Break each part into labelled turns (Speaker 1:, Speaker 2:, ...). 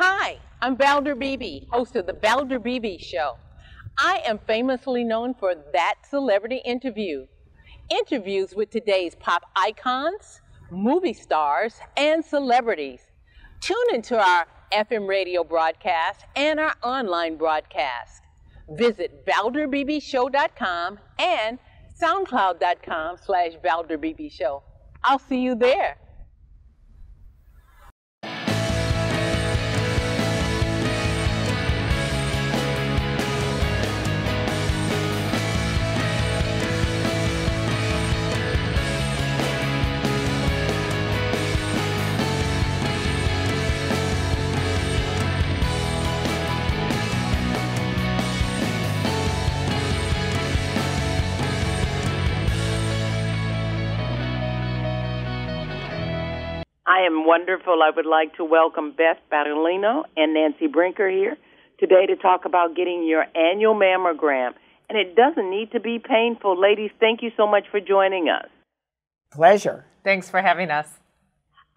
Speaker 1: Hi, I'm Valder Beebe, host of The Valder Beebe Show. I am famously known for That Celebrity Interview. Interviews with today's pop icons, movie stars, and celebrities. Tune into our FM radio broadcast and our online broadcast. Visit ValderBeebeShow.com and SoundCloud.com slash ValderBeebeShow. I'll see you there.
Speaker 2: Am wonderful. I would like to welcome Beth Battaglino and Nancy Brinker here today to talk about getting your annual mammogram. And it doesn't need to be painful. Ladies, thank you so much for joining us.
Speaker 3: Pleasure.
Speaker 4: Thanks for having us.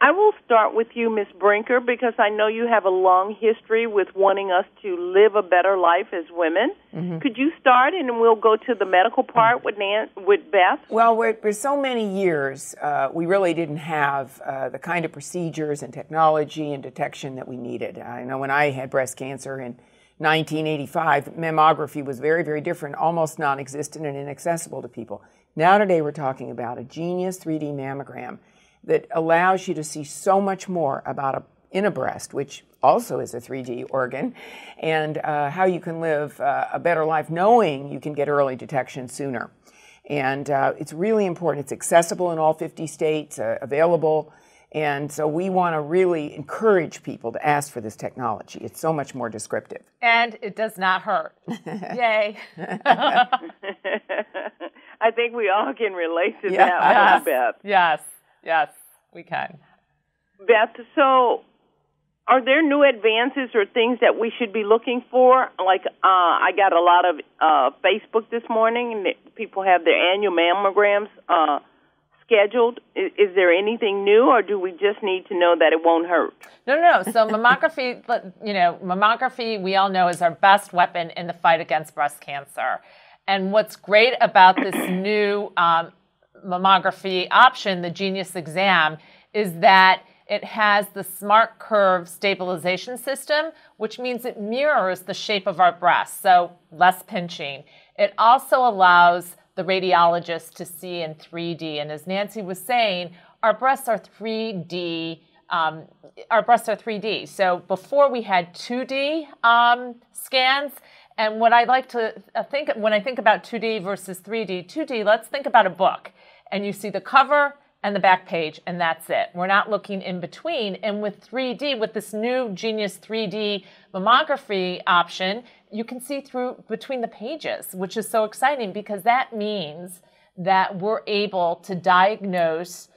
Speaker 2: I will start with you, Miss Brinker, because I know you have a long history with wanting us to live a better life as women. Mm-hmm. Could you start, and we'll go to the medical part with Nan- with Beth?
Speaker 3: Well, for so many years, uh, we really didn't have uh, the kind of procedures and technology and detection that we needed. I know when I had breast cancer in 1985, mammography was very, very different, almost non-existent and inaccessible to people. Now today, we're talking about a Genius 3D mammogram that allows you to see so much more about a, in a breast, which also is a 3D organ, and uh, how you can live uh, a better life knowing you can get early detection sooner. And uh, it's really important. It's accessible in all 50 states, uh, available. And so we want to really encourage people to ask for this technology. It's so much more descriptive.
Speaker 4: And it does not hurt. Yay.
Speaker 2: I think we all can relate to yes. that one, Beth.
Speaker 4: Yes. Yes, we can.
Speaker 2: Beth, so are there new advances or things that we should be looking for? Like, uh, I got a lot of uh, Facebook this morning, and people have their annual mammograms uh, scheduled. Is, is, there anything new, or do we just need to know that it won't hurt?
Speaker 4: No, no. no. So mammography, you know, mammography, we all know is our best weapon in the fight against breast cancer. And what's great about this new um, mammography option, the Genius exam, is that it has the smart curve stabilization system, which means it mirrors the shape of our breast, so less pinching. It also allows the radiologist to see in 3D. And as Nancy was saying, our breasts are 3D. Um, our breasts are 3D. So before we had 2D um, scans, and what I like to uh, think when I think about 2D versus 3D, 2D, let's think about a book and you see the cover and the back page, and that's it. We're not looking in between. And with 3D, with this new Genius 3D mammography option, you can see through between the pages, which is so exciting because that means that we're able to diagnose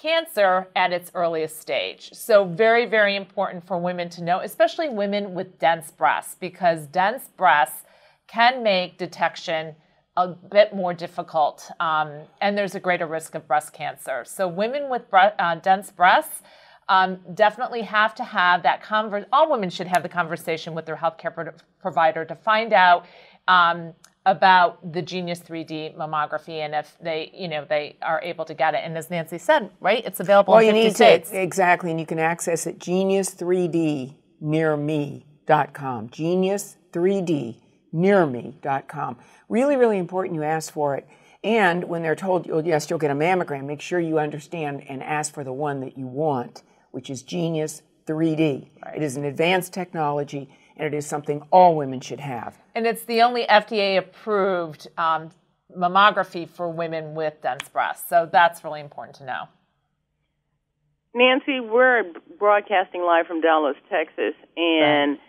Speaker 4: cancer at its earliest stage. So, very, very important for women to know, especially women with dense breasts, because dense breasts can make detection a bit more difficult, um, and there's a greater risk of breast cancer. So, women with bre- uh, dense breasts um, definitely have to have that conversation. All women should have the conversation with their healthcare pro- provider to find out um, about the Genius 3D mammography and if they, you know, they are able to get it. And as Nancy said, right, it's available
Speaker 3: well,
Speaker 4: in 50
Speaker 3: you need
Speaker 4: states.
Speaker 3: To, exactly, and you can access it genius3dnearme.com. Genius 3D nearme.com. Really, really important you ask for it. And when they're told, oh, yes, you'll get a mammogram, make sure you understand and ask for the one that you want, which is Genius 3D. Right. It is an advanced technology and it is something all women should have.
Speaker 4: And it's the only FDA approved um, mammography for women with dense breasts. So that's really important to know.
Speaker 2: Nancy, we're broadcasting live from Dallas, Texas, and right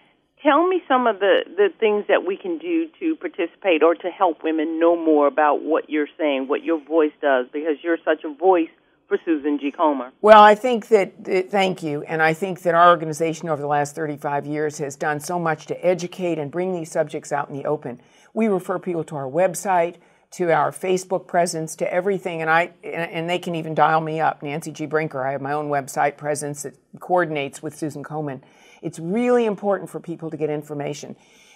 Speaker 2: tell me some of the, the things that we can do to participate or to help women know more about what you're saying, what your voice does, because you're such a voice for Susan G. Komen.
Speaker 3: Well, I think that, thank you. And I think that our organization over the last 35 years has done so much to educate and bring these subjects out in the open. We refer people to our website, to our Facebook presence, to everything. And I and, and they can even dial me up, Nancy G. Brinker. I have my own website presence that coordinates with Susan Komen. It's really important for people to get information.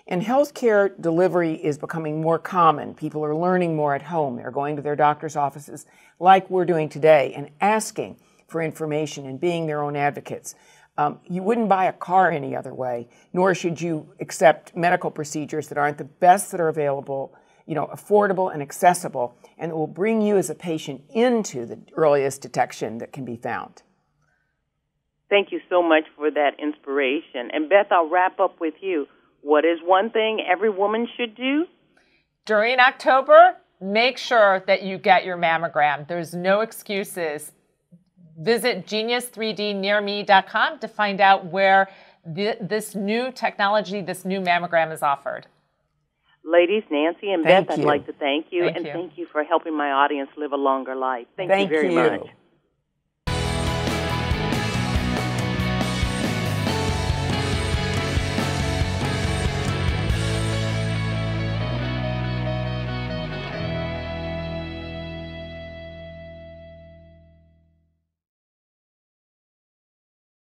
Speaker 3: And healthcare delivery is becoming more common. People are learning more at home. They're going to their doctor's offices like we're doing today and asking for information and being their own advocates. Um, you wouldn't buy a car any other way, nor should you accept medical procedures that aren't the best that are available, you know, affordable and accessible, and it will bring you as a patient into the earliest detection that can be found.
Speaker 2: Thank you so much for that inspiration. And Beth, I'll wrap up with you. What is one thing every woman should do?
Speaker 4: During October, make sure that you get your mammogram. There's no excuses. Visit genius3dnearme.com to find out where th- this new technology, this new mammogram is offered.
Speaker 2: Ladies, Nancy and thank Beth,
Speaker 3: you.
Speaker 2: I'd like to thank you
Speaker 4: thank
Speaker 2: and
Speaker 4: you.
Speaker 2: thank you for helping my audience live a longer life. Thank,
Speaker 3: Thank
Speaker 2: you very
Speaker 3: you.
Speaker 2: much.